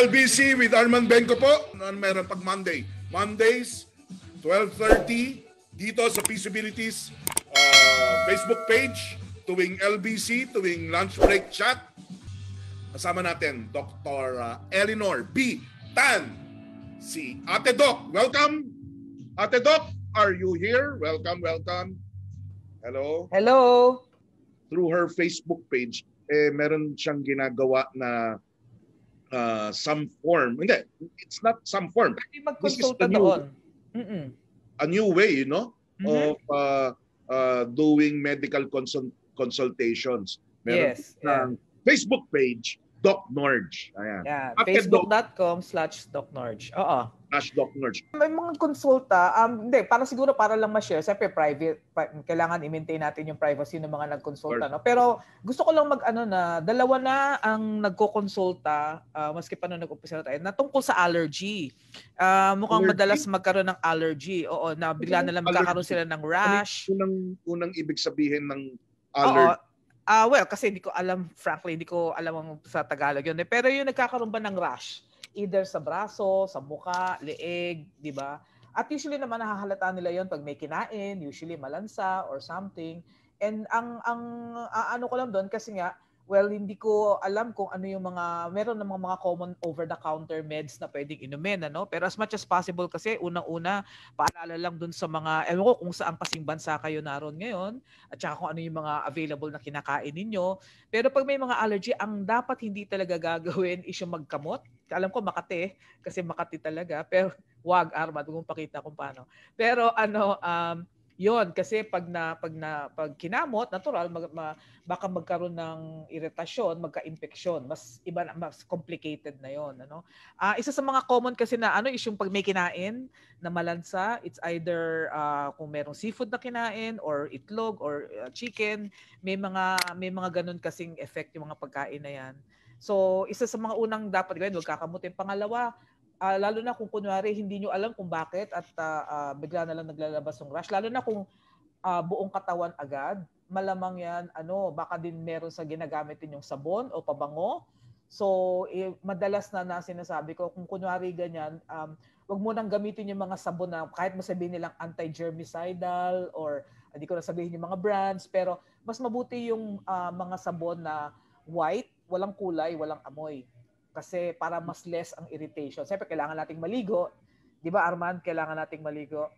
LBC with Arman Benko po. Ano meron pag Monday? Mondays, 12.30 dito sa Peaceabilities uh, Facebook page tuwing LBC, tuwing lunch break chat. Kasama natin Dr. uh, Eleanor B. Tan, si Ate Doc. Welcome! Ate Doc, are you here? Welcome, welcome. Hello. Hello. Through her Facebook page, eh, meron siyang ginagawa na uh, some form. Hindi, it's not some form. Pwede magkonsulta doon. Mm-mm. A new way, you know, Mhm. of uh, uh, doing medical consult- consultations. Meron Yes, ng Facebook page, Doc Norge. Ayan. Yeah, facebook.com slash docnorge. Oo. Dash Doc Norge. May mga konsulta, um, hindi, para siguro para lang ma-share, siyempre private, pa- kailangan i-maintain natin yung privacy ng mga nagkonsulta. No? Pero gusto ko lang mag-ano na, dalawa na ang nagko-konsulta, uh, maski pa nung nag-umpisa na tayo, na tungkol sa allergy. Ah, mukhang Allergy? madalas magkaroon ng allergy. Oo, na bigla na lang magkakaroon sila ng rash. Unang, unang ibig sabihin ng Oo. allergy. Ah, well, kasi hindi ko alam, frankly, hindi ko alam ang sa Tagalog yun. eh. Pero yung nagkakaroon ba ng rash, either sa braso, sa muka, leeg, di ba? At usually naman nahahalata nila yon pag may kinain, usually malansa or something. And ang ang ah, ano ko lang doon kasi nga well hindi ko alam kung ano yung mga meron namang mga common over the counter meds na pwedeng inumin ano pero as much as possible kasi unang-una paalala lang doon sa mga ewan ko kung saan kasing bansa kayo naroon ngayon at saka kung ano yung mga available na kinakain ninyo. Pero pag may mga allergy, ang dapat hindi talaga gagawin is yung magkamot. Alam ko Makati, kasi Makati talaga. Pero wag, Armad, huwag mong pakita kung paano. Pero ano, um, yon kasi pag na pag na pag kinamot natural mag, ma, baka magkaroon ng iritasyon magka-impeksyon mas iba na mas complicated na yon ano ah isa sa mga common kasi na ano is yung pag may kinain na malansa it's either ah, kung merong seafood na kinain or itlog or uh, chicken may mga may mga ganun kasing effect yung mga pagkain na yan so isa sa mga unang dapat gawin wag kakamutin. Pangalawa ah, lalo na kung kunwari hindi nyo alam kung bakit at ah, ah, bigla na lang naglalabas ng rash. Lalo na kung ah, buong katawan agad. Malamang yan ano baka din meron sa ginagamit yung sabon o pabango. So eh, madalas na na sinasabi ko kung kunwari ganyan um, wag mo nang gamitin yung mga sabon na kahit masabihin nilang anti-germicidal or hindi ko na sabihin yung mga brands pero mas mabuti yung ah, mga sabon na white walang kulay walang amoy kasi para mas less ang irritation. Siyempre, kailangan nating maligo. Di ba, Arman? Kailangan nating maligo.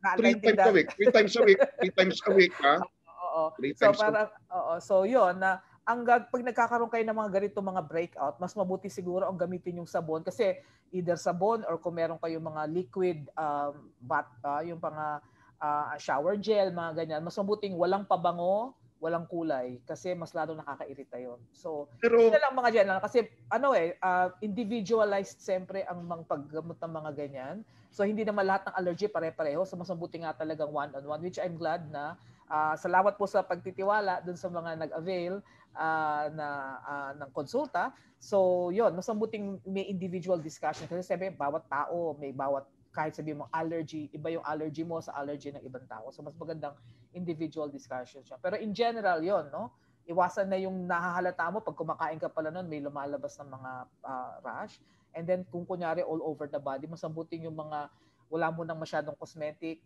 Na- Three times a week. Three times a week. Three times a week, ha? Oo. Three So, parang, oo. So, yun, na ang pag nagkakaroon kayo ng mga ganito mga breakout, mas mabuti siguro ang gamitin yung sabon kasi either sabon or kung meron kayong mga liquid um, bath, ah, yung mga ah, shower gel, mga ganyan, mas mabuting walang pabango, walang kulay kasi mas lalo nakakairita yon. So, Pero, yun lang mga dyan. Kasi ano eh, uh, individualized siyempre ang mga paggamot ng mga ganyan. So hindi naman lahat ng allergy pare-pareho. So mas mabuti nga talagang one-on-one which I'm glad na uh, salamat po sa pagtitiwala dun sa mga nag-avail uh, na uh, ng konsulta. So yun, mas mabuting may individual discussion kasi sabi bawat tao may bawat kahit sabi mo allergy, iba yung allergy mo sa allergy ng ibang tao. So mas magandang individual discussion siya. Pero in general yon no? Iwasan na yung nahahalata mo pag kumakain ka pala noon may lumalabas ng mga ah, rash. And then kung kunyari all over the body, mas mabuting yung mga wala mo nang masyadong cosmetic,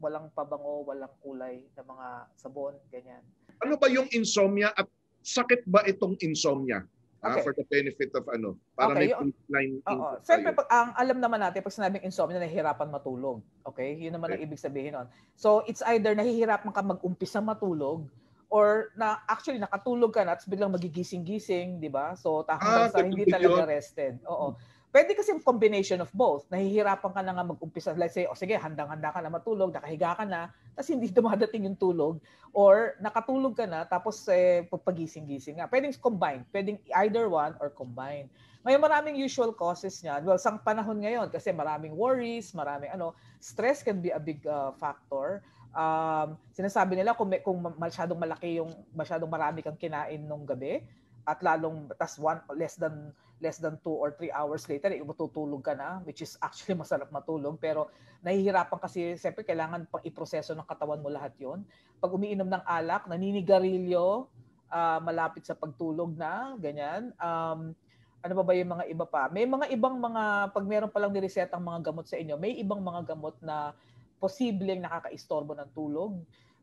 walang pabango, walang kulay na mga sabon, ganyan. ano ba yung insomnia at sakit ba itong insomnia? Ah, Okay. for the benefit of ano, para Okay, may yung- baseline Oo. Siyempre, pag, ang alam naman natin, pag sinabing insomnia, nahihirapan matulog. Okay? Yun naman ang ibig sabihin nun. So, it's either nahihirapan ka mag-umpisa matulog or na actually nakatulog ka na at biglang magigising-gising, di ba? So, ta- hanggang Ah, sa hindi talaga yun. rested. Oo. Pwede kasi combination of both. Nahihirapan ka na nga mag-umpisa. Let's say, o sige, handang-handa ka na matulog, nakahiga ka na, tapos hindi dumadating yung tulog. Or nakatulog ka na, tapos eh, pagising-gising nga. Pwedeng combine. Pwedeng either one or combine. Ngayon maraming usual causes niyan. Well, sang panahon ngayon kasi maraming worries, maraming ano, stress can be a big uh, factor. Um, sinasabi nila kung, may, kung masyadong malaki yung masyadong marami kang kinain nung gabi at lalong tas one less than less than 2 or 3 hours later eh, matutulog ka na which is actually masarap matulog pero nahihirapan kasi siyempre kailangan pang iproseso ng katawan mo lahat yon pag umiinom ng alak naninigarilyo ah, malapit sa pagtulog na ganyan um, ano ba ba yung mga iba pa? May mga ibang mga, pag meron palang niresetang mga gamot sa inyo, may ibang mga gamot na posibleng nakakaistorbo ng tulog.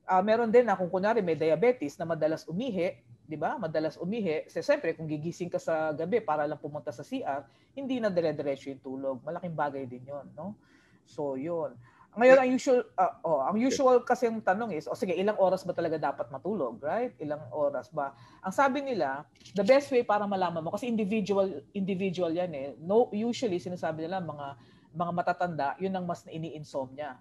Uh, meron din na kung kunwari may diabetes na madalas umihi, di ba? Madalas umihi. So, siyempre, kung gigising ka sa gabi para lang pumunta sa CR, hindi na dire-diretso yung tulog. Malaking bagay din yon no? So, yun. Ngayon, ang usual, uh, oh, ang usual kasi yung tanong is, o oh, sige, ilang oras ba talaga dapat matulog, right? Ilang oras ba? Ang sabi nila, the best way para malaman mo, kasi individual, individual yan eh. No, usually, sinasabi nila, mga, mga matatanda, yun ang mas na-ini-insomnia.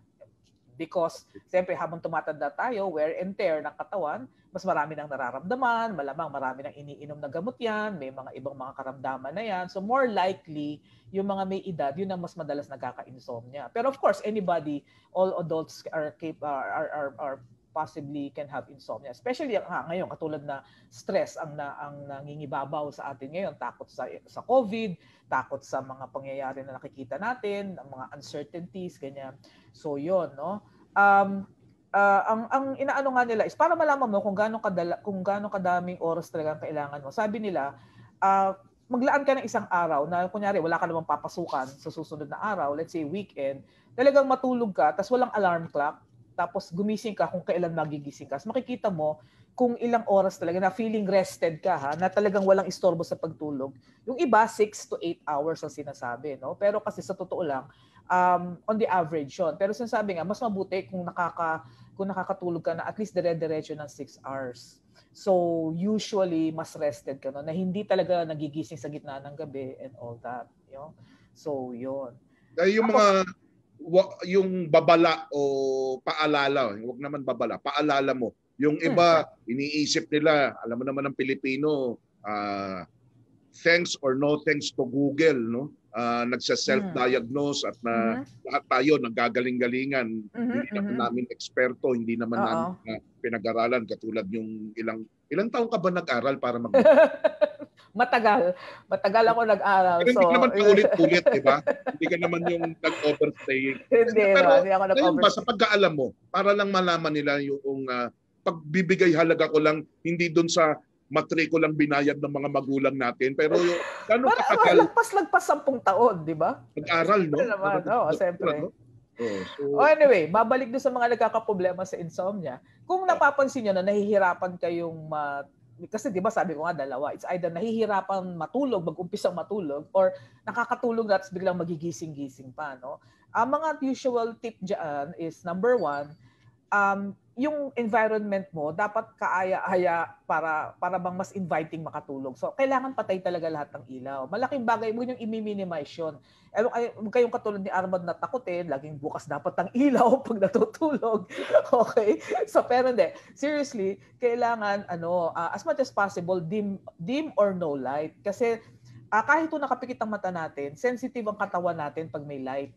Because, siyempre, habang tumatanda tayo, wear and tear ng katawan, mas marami nang nararamdaman, malamang marami nang iniinom na gamot yan, may mga ibang mga karamdaman na yan. So more likely, yung mga may edad, yun ang mas madalas nagkaka-insomnia. Pero of course, anybody, all adults are, are, are, are possibly can have insomnia. Especially ha, ngayon, katulad na stress ang, na, ang nangingibabaw sa atin ngayon. Takot sa, sa COVID, takot sa mga pangyayari na nakikita natin, ang mga uncertainties, ganyan. So yun, no? Um, uh, ang ang inaano nga nila is para malaman mo kung gaano kadala kung gaano kadaming oras talaga ang kailangan mo. Sabi nila, uh, maglaan ka ng isang araw na kunyari wala ka namang papasukan sa susunod na araw, let's say weekend, talagang matulog ka, tapos walang alarm clock, tapos gumising ka kung kailan magigising ka. So makikita mo kung ilang oras talaga na feeling rested ka ha, na talagang walang istorbo sa pagtulog. Yung iba 6 to 8 hours ang sinasabi, no? Pero kasi sa totoo lang, um, on the average yun. Pero sinasabi nga, mas mabuti kung, nakaka, kung nakakatulog ka na at least dire-diretso ng 6 hours. So, usually, mas rested ka no? na hindi talaga nagigising sa gitna ng gabi and all that. You know? So, yun. Ay, yung mga yung babala o paalala, huwag naman babala, paalala mo. Yung hmm. iba, iniisip nila, alam mo naman ng Pilipino, uh, thanks or no thanks to Google, no? uh, nagsa-self-diagnose at na uh-huh. lahat tayo naggagaling-galingan. Uh-huh. Hindi naman uh-huh. namin eksperto, hindi naman Uh-oh. namin uh, pinag-aralan katulad yung ilang ilang taon ka ba nag-aral para mag Matagal. Matagal ako nag-aral. Pero so, hindi naman paulit-ulit, di ba? hindi ka naman yung nag-overstay. hindi, Pero, hindi ako nag-overstay. Ba, sa pagkaalam mo, para lang malaman nila yung uh, pagbibigay halaga ko lang hindi doon sa matrikulang binayad ng mga magulang natin. Pero yung gano'ng katagal... Lagpas-lagpas sampung taon, di ba? Nag-aral, no? Naman, oo, oh, siyempre. No? Oh, so... oh, anyway, babalik doon sa mga nagkakaproblema sa insomnia. Kung napapansin nyo na nahihirapan kayong ma kasi 'di ba sabi ko nga dalawa, it's either nahihirapan matulog, mag-umpisang matulog or nakakatulog at biglang magigising-gising pa, no? Ang mga usual tip diyan is number one, um, yung environment mo dapat kaaya-aya para para bang mas inviting makatulog. So kailangan patay talaga lahat ng ilaw. Malaking bagay mo yung i-minimize yun. Eh, huwag kayong katulad ni Armand na takutin, laging bukas dapat ang ilaw pag natutulog. okay? So pero hindi, seriously, kailangan ano, uh, as much as possible dim dim or no light kasi uh, kahit ito nakapikit ang mata natin, sensitive ang katawan natin pag may light.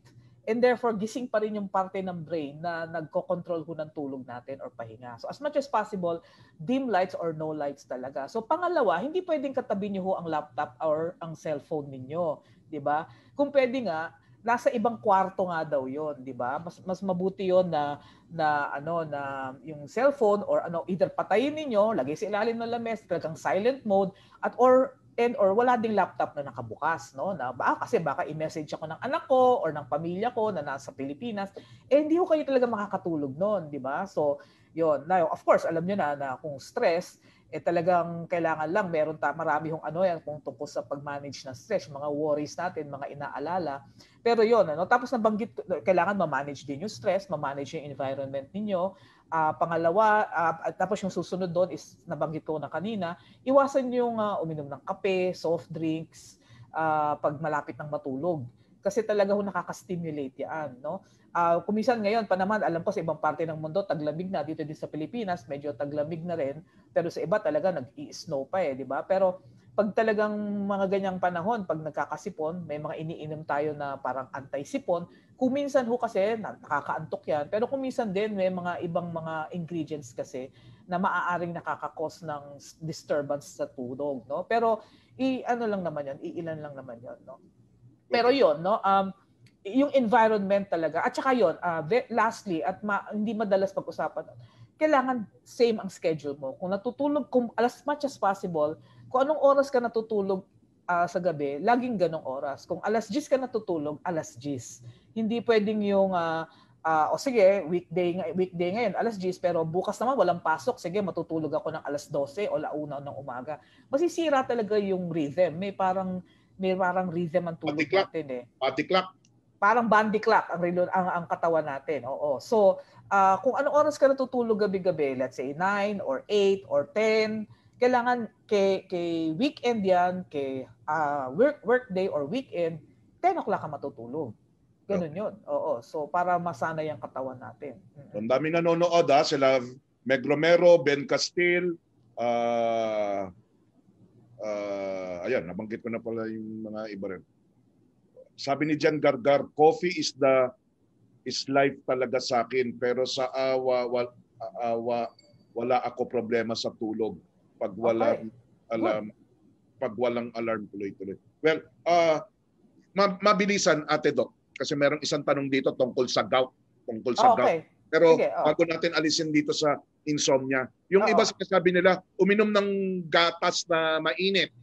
And therefore, gising pa rin yung parte ng brain na nagko-control ho ng tulog natin or pahinga. So as much as possible, dim lights or no lights talaga. So pangalawa, hindi pwedeng katabi niyo ho ang laptop or ang cellphone ninyo, 'di ba? Kung pwede nga, nasa ibang kwarto nga daw 'yon, 'di ba? Mas mas mabuti 'yon na na ano na yung cellphone or ano either patayin ninyo, lagay sa ilalim ng lamesa, talagang silent mode at or and or wala ding laptop na nakabukas no na ba kasi baka i-message ako ng anak ko or ng pamilya ko na nasa Pilipinas eh hindi ko kayo talaga makakatulog noon di ba? So yon now of course alam niyo na na kung stress eh talagang kailangan lang meron ta marami hong ano yan kung tungkol sa pag-manage ng stress, mga worries natin, mga inaalala. Pero yon ano, tapos nabanggit kailangan ma-manage din yung stress, ma-manage yung environment ninyo, Uh, pangalawa, uh, tapos yung susunod doon is nabanggit ko na kanina, iwasan yung uh, uminom ng kape, soft drinks, uh, pag malapit ng matulog. Kasi talaga ho nakaka-stimulate yan. No? Uh, kumisan ngayon pa naman, alam ko sa ibang parte ng mundo, taglamig na. Dito din sa Pilipinas, medyo taglamig na rin. Pero sa iba talaga nag-i-snow pa eh, di ba? Pero pag talagang mga ganyang panahon, pag nagkakasipon, may mga iniinom tayo na parang anti-sipon. Kung minsan ho kasi, nakakaantok yan. Pero kung minsan din, may mga ibang mga ingredients kasi na maaaring nakakakos ng disturbance sa tulog. No? Pero i ano lang naman yan, iilan lang naman yan. No? Pero yon no? Um, yung environment talaga. At saka yun, uh, lastly, at ma, hindi madalas pag-usapan, kailangan same ang schedule mo. Kung natutulog, kung as much as possible, kung anong oras ka natutulog ah, sa gabi, laging ganong oras. Kung alas 10 ka natutulog, alas 10. Hindi pwedeng yung ah, ah, o sige, weekday weekday ngayon, alas 10 pero bukas naman walang pasok. Sige, matutulog ako ng alas 12 o launa ng umaga. Masisira talaga yung rhythm. May parang may parang rhythm ang tulog Pati clock. natin eh Pati clock. parang bandy clock ang ang, ang katawan natin. Oo. So, ah, kung anong oras ka natutulog gabi-gabi, let's say 9 or 8 or 10, kailangan kay kay weekend 'yan, kay ah, work workday or weekend, 10 o'clock ka matutulog. Ganun 'yun. Oo. So, para masanay ang katawan natin. Mm. Ang dami nanonood ha, sila Meg Romero, Ben Castil, ah ah, ayan, nabanggit ko na pala yung mga iba rin. Sabi ni Jan Gargar, coffee is the is life talaga sa akin pero sa awa wal, awa wala ako problema sa tulog pag wala Okay. alam pag walang alarm tuloy-tuloy. Well, ah ma- mabilisan Ate Doc kasi merong isang tanong dito tungkol sa gout, tungkol sa Oh, gout. okay. Pero Sige, oh. bago natin alisin dito sa insomnia, yung Oo. iba sinasabi nila, uminom ng gatas na mainit,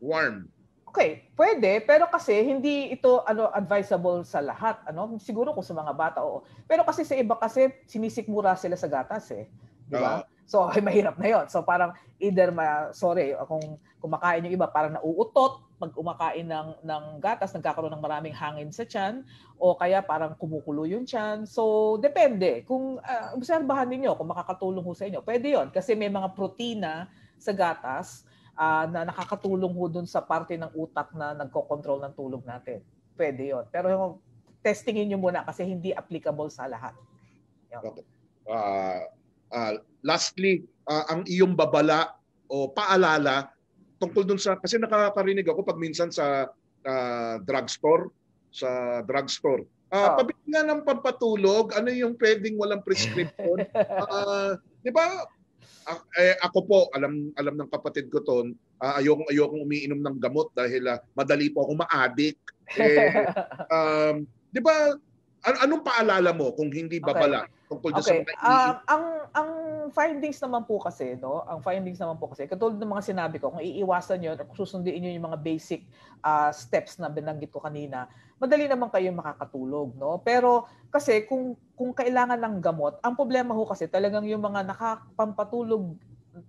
warm. Okay, pwede, pero kasi hindi ito ano advisable sa lahat, ano? Siguro kung sa mga bata oo. Pero kasi sa iba kasi sinisikmura sila sa gatas eh. Di ba? So ay mahirap na 'yon. So parang either ma sorry, kung kumakain yung iba parang nauutot pag kumakain ng ng gatas nagkakaroon ng maraming hangin sa tiyan o kaya parang kumukulo yung tiyan. So depende. Kung uh, obserbahan niyo kung makakatulong ho sa inyo. Pwede 'yon kasi may mga protina sa gatas ah, na nakakatulong ho dun sa parte ng utak na nagko-control ng tulog natin. Pwede 'yon. Pero testingin niyo muna kasi hindi applicable sa lahat. Ah, ah, lastly, ah, ang iyong babala o paalala tungkol dun sa, kasi nakakarinig ako pag minsan sa ah, drugstore, sa drugstore. Ah, Oh. Pabili nga ng pampatulog, ano yung pwedeng walang prescription? Ah, di ba? Ah, eh, ako po, alam alam ng kapatid ko ton, uh, ayokong ayokong umiinom ng gamot dahil ah, madali po akong ma-addict. Eh, um, 'di ba? an- anong paalala mo kung hindi babala tungkol doon sa Okay. mga Um, ang ang findings naman po kasi, no? Ang findings naman po kasi, katulad ng mga sinabi ko, kung iiwasan 'yon at susundin niyo yung mga basic ah, steps na binanggit ko kanina, madali naman kayo makakatulog, no? Pero kasi kung kung kailangan ng gamot, ang problema ho kasi talagang yung mga nakapampatulog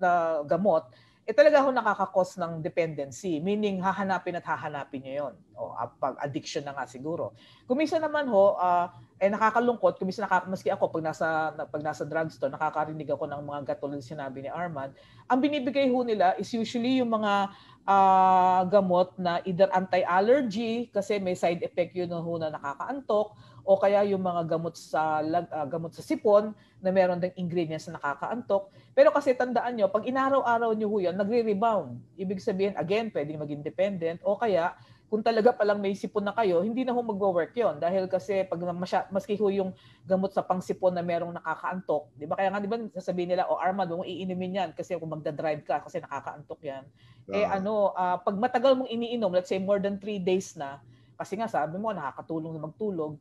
na gamot, eh talaga ho nakakakos ng dependency. Meaning, hahanapin at hahanapin nyo yun. O, ah, pag addiction na nga siguro. Kumisa naman ho, ah, eh nakakalungkot, kumisa nakaka, maski ako pag nasa, na- pag nasa drugstore, nakakarinig ako ng mga katulad sinabi ni Armand, ang binibigay ho nila is usually yung mga ah, gamot na either anti-allergy kasi may side effect yun ho na nakakaantok o kaya yung mga gamot sa lag- ah, gamot sa sipon na meron ding ingredients na nakakaantok. Pero kasi tandaan nyo, pag inaraw-araw nyo ho yan, nagre-rebound. Ibig sabihin, again, pwedeng maging dependent o kaya kung talaga palang may sipon na kayo, hindi na ho magwo-work yon Dahil kasi pag masya, maski ho yung gamot sa pangsipon na merong nakakaantok, di ba? Kaya nga, di ba, sasabihin nila, o oh, Armand, huwag mong iinimin yan kasi kung magdadrive ka kasi nakakaantok yan. Eh Ah, ano, ah, pag matagal mong iniinom, let's say more than 3 days na, kasi nga sabi mo, nakakatulong na magtulog,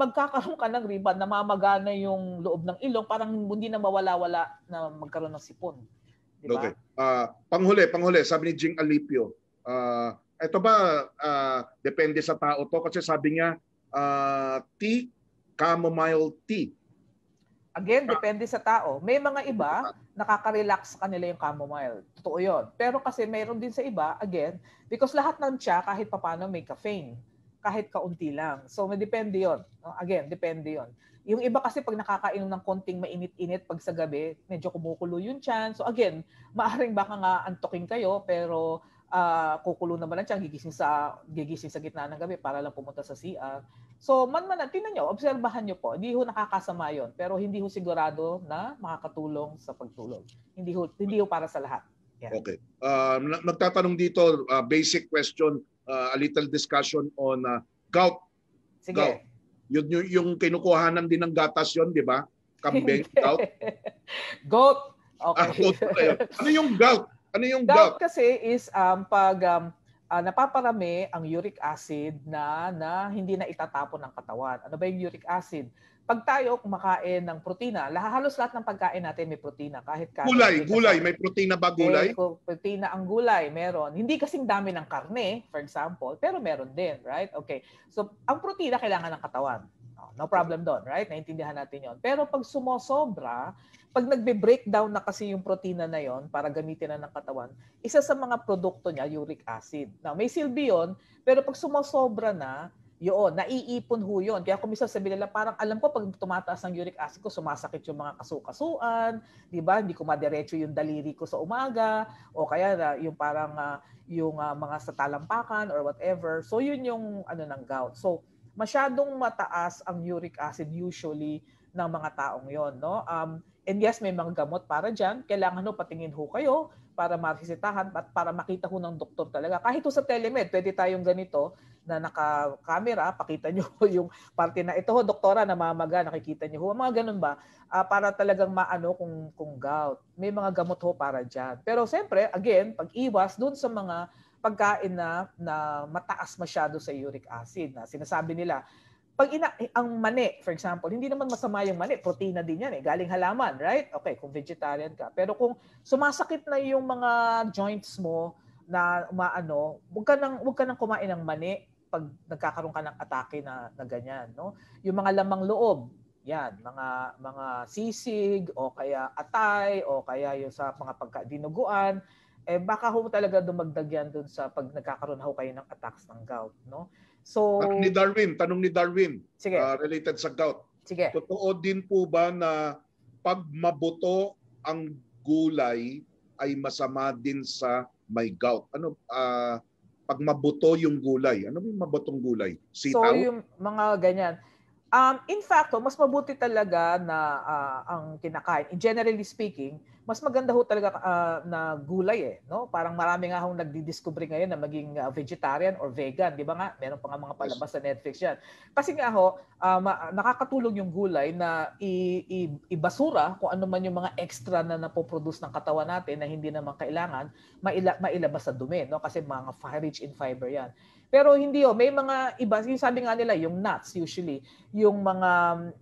magkakaroon ka ng rebound, namamagana yung loob ng ilong, parang hindi na mawala-wala na magkaroon ng sipon. Di ba? Okay. Ah, panghuli, panghuli, sabi ni Jing Alipio, ah, ito ba ah, depende sa tao to kasi sabi niya ah, tea, chamomile tea. Again, depende sa tao. May mga iba, nakaka-relax sa kanila yung chamomile. Totoo yun. Pero kasi mayroon din sa iba, again, because lahat ng tsa, kahit papano may caffeine. Kahit kaunti lang. So, depende yun. Again, depende yun. Yung iba kasi pag nakakainom ng konting mainit-init pag sa gabi, medyo kumukulo yung tiyan. So again, maaring baka nga antokin kayo, pero ah, kukulo naman ang tiyan, gigising sa, gigising sa gitna ng gabi para lang pumunta sa CR. So, man-man, tingnan nyo, obserbahan nyo po. Hindi ho nakakasama yon pero hindi ho sigurado na makakatulong sa pagtulog. Hindi ho, hindi ho para sa lahat. Okay. Uh, na- nagtatanong dito, uh, basic question, uh, a little discussion on uh, gout. Sige. Go. Yun, yung, yung kinukuhanan din ng gatas yon, di ba? Kambing, gout. Goat. Ah, Okay. gout yun. Ano yung gout? Ano yung gout gout? kasi is um, pag um, ah, napaparami ang uric acid na, na hindi na itatapon ng katawan. Ano ba yung uric acid? Pag tayo kumakain ng protina, lahat- halos lahat ng pagkain natin may protina. Kahit kanin, Gulay, may gulay. May protina ba gulay? eh, protina ang gulay, meron. Hindi kasing dami ng karne, for example, pero meron din, right? Okay. So, ang protina kailangan ng katawan. No problem doon, right? Naintindihan natin yon. Pero pag sumosobra, pag nagbe-breakdown na kasi yung protina na yon para gamitin na ng katawan, isa sa mga produkto niya, uric acid. Now, may silbi yon, pero pag sumosobra na, yun, naiipon ho yun. Kaya kung minsan sabi nila, parang alam ko pag tumataas ang uric acid ko, sumasakit yung mga kasukasuan, di ba? Hindi ko madiretso yung daliri ko sa umaga, o kaya na yung parang ah, yung ah, mga sa talampakan or whatever. So yun yung ano ng gout. So masyadong mataas ang uric acid usually ng mga taong yon, no? Um, and yes, may mga gamot para diyan. Kailangan ho patingin ho kayo para marisitahan at para makita ho ng doktor talaga. Kahit ho sa telemed, pwede tayong ganito na naka-camera, pakita nyo yung parte na ito ho, doktora, namamaga, nakikita nyo. Mga ganun ba? Ah, para talagang maano kung, kung gout. May mga gamot ho para dyan. Pero siyempre, again, pag-iwas dun sa mga pagkain na, na mataas masyado sa uric acid. Na sinasabi nila, pag ina ang mani, for example, hindi naman masama yung mani, protina din yan eh, galing halaman, right? Okay, kung vegetarian ka. Pero kung sumasakit na yung mga joints mo na umaano, wag ka nang wag ka nang kumain ng mani pag nagkakaroon ka ng atake na, na ganyan, no? Yung mga lamang loob, yan, mga mga sisig o kaya atay o kaya yung sa mga pagkadinuguan, eh baka ho talaga dumagdag yan dun sa pag nagkakaroon ho kayo ng attacks ng gout, no? So, Tanong ni Darwin, tanong ni Darwin, sige, ah, related sa gout. sige. Totoo din po ba na pag mabuto ang gulay ay masama din sa may gout? Ano ah, pag mabuto yung gulay, ano yung mabutong gulay? So Sitaw? yung mga ganyan. Um, in fact, ho, mas mabuti talaga na ah, ang kinakain. In generally speaking, mas maganda ho talaga ah, na gulay eh, no? Parang marami nga hong nagdi-discover ngayon na maging ah, vegetarian or vegan, 'di ba nga? Meron pa nga mga palabas sa Netflix 'yan. Kasi nga ho, ma- nakakatulong yung gulay na i- i- ibasura kung ano man yung mga extra na napoproduce ng katawan natin na hindi naman kailangan maila- mailabas sa dumi, no? Kasi mga fi- rich in fiber 'yan. Pero hindi oh, may mga iba, yung sabi nga nila, yung nuts usually, yung mga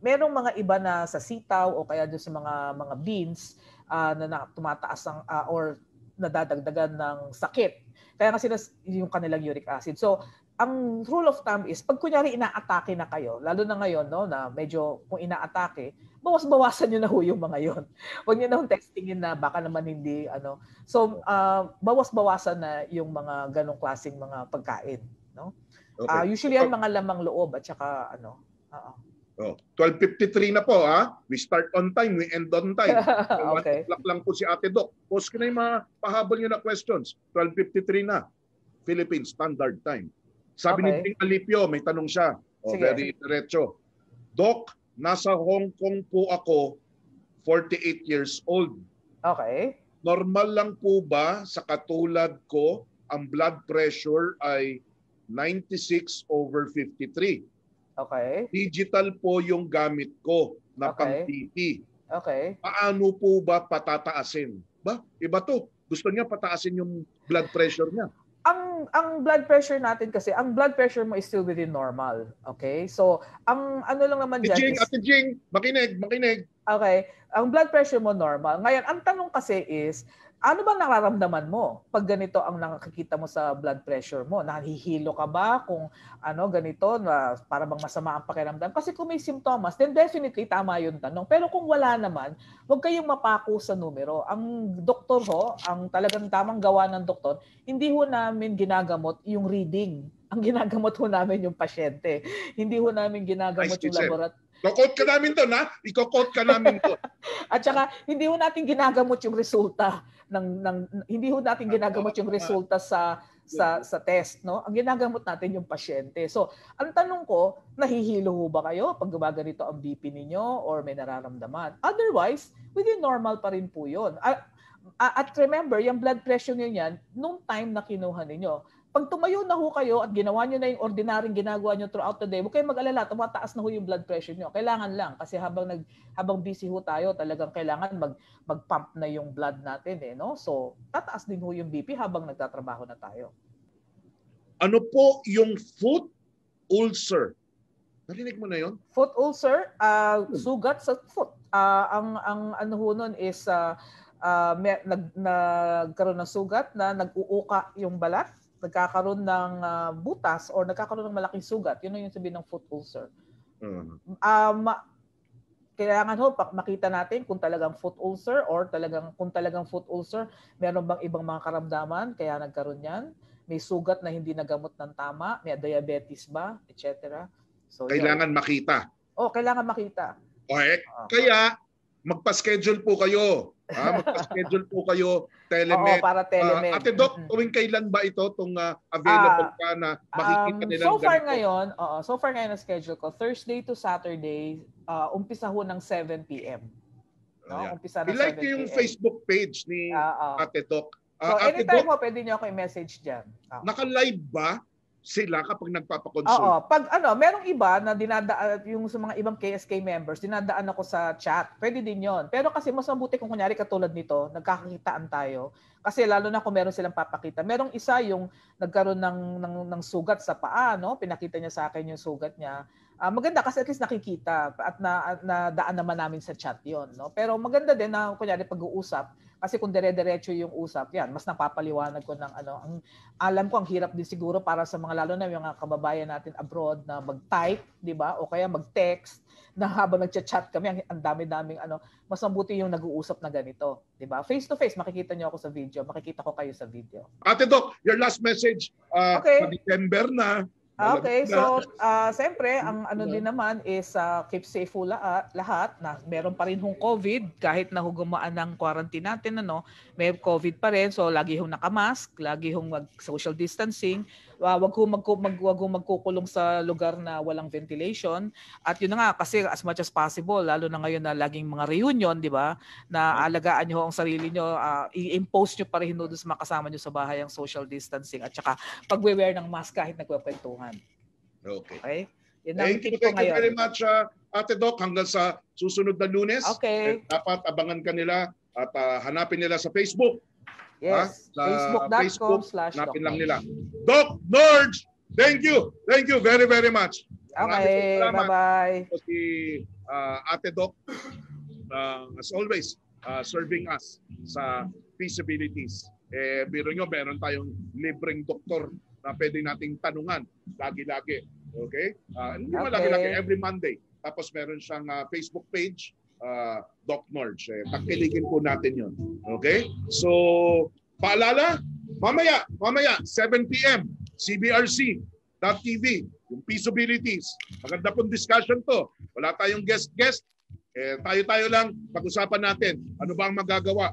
merong mga iba na sa sitaw o kaya doon sa mga mga beans ah, na, na tumataas ang ah, or nadadagdagan ng sakit. Kaya nga sila yung kanilang uric acid. So, ang rule of thumb is pag kunyari inaatake na kayo, lalo na ngayon no na medyo kung inaatake, bawas-bawasan niyo na ho yung mga yon. Huwag niyo na hong textingin na baka naman hindi ano. So, ah, bawas-bawasan na yung mga ganong klaseng mga pagkain, no? Okay. Ah, usually yan mga lamang loob at saka ano. Oo. Oh, 12.53 na po ha. We start on time, we end on time. okay. One lang po si Ate Doc. Post ko na yung mga pahabol nyo na questions. 12.53 na. Philippine Standard Time. Sabi ni Okay. Ping Alipio, may tanong siya. O, Sige. very diretso. Doc, nasa Hong Kong po ako, 48 years old. Okay. Normal lang po ba sa katulad ko, ang blood pressure ay 96 over 53? Okay. Digital po yung gamit ko na Okay. pang-BP. Okay. paano po ba patataasin? Ba, iba to. Gusto niya pataasin yung blood pressure niya. ang ang blood pressure natin kasi ang blood pressure mo is still within normal. Okay? So, ang ano lang naman diyan Jing, is Ate Jing, makinig, makinig. okay, ang blood pressure mo normal. Ngayon, ang tanong kasi is ano ba nararamdaman mo pag ganito ang nakikita mo sa blood pressure mo? Nahihilo ka ba kung ano ganito na para bang masama ang pakiramdam? Kasi kung may simptomas, then definitely tama yung tanong. Pero kung wala naman, huwag kayong mapako sa numero. Ang doktor ho, ang talagang tamang gawa ng doktor, hindi ho namin ginagamot yung reading. Ang ginagamot ho namin yung pasyente. Hindi ho namin ginagamot Nice, yung laboratory. Iko-quote ka namin to, na? Iko-quote ka namin to. At saka hindi ho natin ginagamot yung resulta ng ng hindi ho natin ginagamot yung resulta sa sa sa test, no? Ang ginagamot natin yung pasyente. So, ang tanong ko, nahihilo ho ba kayo pag gumaganito ang BP ninyo or may nararamdaman? Otherwise, within normal pa rin po 'yon. Ah, ah, At remember, yung blood pressure niyo yan, nung time na kinuha ninyo, pag tumayo na ho kayo at ginawa nyo na yung ordinaryong ginagawa nyo throughout the day, huwag kayong mag-alala, tumataas na ho yung blood pressure nyo. Kailangan lang, kasi habang nag habang busy ho tayo, talagang kailangan mag mag-pump na yung blood natin eh, no? So, tataas din ho yung BP habang nagtatrabaho na tayo. Ano po yung foot ulcer? Narinig mo na yon? Foot ulcer, ah, sugat sa foot. Ah, ang ang ano ho nun is ah, ah, may, nag, nagkaroon ng sugat na nag-uuka yung balat, nagkakaroon ng ah, butas or nagkakaroon ng malaking sugat. Yun ang yung sabihin ng foot ulcer. Uh, Ah, ma- kailangan ho makita natin kung talagang foot ulcer or talagang kung talagang foot ulcer, meron bang ibang mga karamdaman kaya nagkaroon yan? May sugat na hindi nagamot ng tama, may diabetes ba, etc. So yun. kailangan makita. Oh, kailangan makita. Okay? Ah, Kaya, magpa-schedule po kayo. Ha? Magpa-schedule po kayo, Oo, telemed. para Ah, telemed. Ate Doc, tuwing kailan ba ito itong available ka na makikita Um, nila? so far ngayon, oo, so far ngayon ang schedule ko, Thursday to Saturday, uh, umpisa ho ng 7 p.m. No? Umpisa ng I-like 7 niyo yung. Facebook page ni Ah, ah. Ate Doc. So Ah, Ate anytime Doc, mo, pwede niyo ako i-message dyan. Ah. naka-live ba sila kapag nagpapakonsult? Oo, pag ano, merong iba na dinadaan yung sa mga ibang KSK members, dinadaan ako sa chat. Pwede din 'yon. Pero kasi mas mabuti kung kunyari katulad nito, nagkakakitaan tayo. Kasi lalo na kung meron silang papakita. Merong isa yung nagkaroon ng ng, ng sugat sa paa, no? Pinakita niya sa akin yung sugat niya. Ah, maganda kasi at least nakikita at na, na daan naman namin sa chat 'yon, no? Pero maganda din na kunyari pag-uusap kasi kung dire-diretso yung usap, yan, mas napapaliwanag ko ng ano, ang alam ko ang hirap din siguro para sa mga lalo na yung mga kababayan natin abroad na mag-type, 'di ba? O kaya mag-text na habang nagchat-chat kami, ang, ang dami-daming ano, mas mabuti yung nag-uusap na ganito, 'di ba? Face to face, makikita niyo ako sa video, makikita ko kayo sa video. Ate Doc, your last message. Uh, Okay. December na. Ah, Okay, so ah siyempre ang ano din naman is ah, keep safe po lahat, lahat na meron pa rin hong COVID. Kahit na ho gumaan ng quarantine natin ano, may COVID pa rin. So lagi hong nakamask, lagi hong mag social distancing, uh, wag ho mag, mag wag ho magkukulong sa lugar na walang ventilation at yun na nga kasi as much as possible lalo na ngayon na laging mga reunion, di ba? Na alagaan niyo ang sarili niyo, ah, i-impose niyo pa rin doon sa mga kasama niyo sa bahay ang social distancing at saka pagwe-wear ng mask kahit nagkukwentuhan. Okay. Okay? Yun ang Thank you, thank you very ngayon. much, uh, Ate Doc. Hanggang sa susunod na lunes. Okay. Eh, dapat abangan ka nila at uh, hanapin nila sa Facebook. Yes. Sa Facebook.com Facebook, slash Hanapin lang nila. Doc Norge! Thank you! Thank you very, very much. Okay. Bye-bye. Si uh, Ate Doc, uh, as always, uh, serving us sa feasibilities. Eh, biro nyo, meron tayong libreng doktor na pwede nating tanungan lagi-lagi. Okay? Uh, hindi mo Okay. lagi-lagi, every Monday. Tapos meron siyang uh, Facebook page, uh, Doc Norge. Eh, tangkiligin po natin yon. Okay? So, paalala, mamaya, mamaya, 7 p.m., CBRC.tv, yung feasibilities. Maganda pong discussion to. Wala tayong guest-guest. Eh, tayo-tayo lang, pag-usapan natin ano ba ang magagawa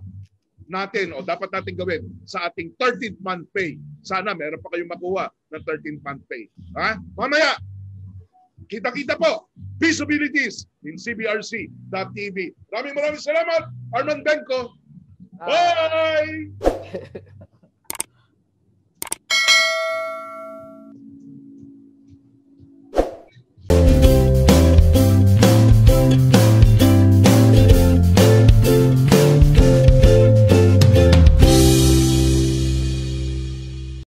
natin o dapat natin gawin sa ating 13th month pay. Sana meron pa kayong makuha ng 13th month pay. Ha? Mamaya, kita-kita po. Feasibilities in CBRC.tv. Maraming maraming salamat. Arman Benko. Ah. Bye!